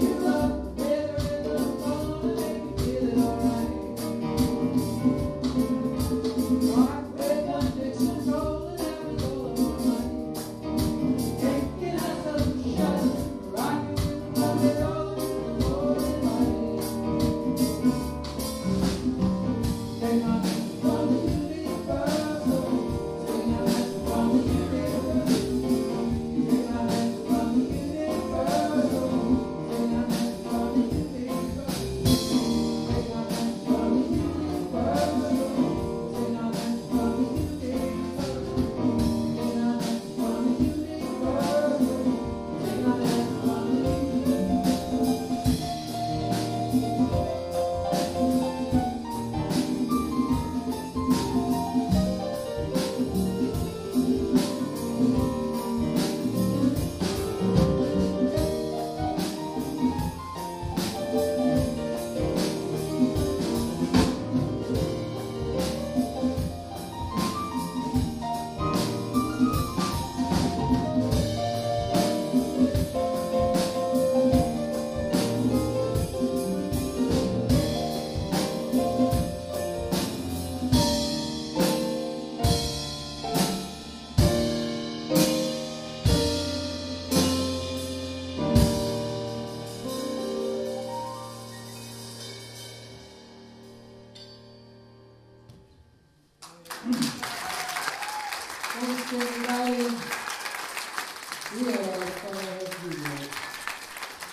you. Música Thank you, everybody. We are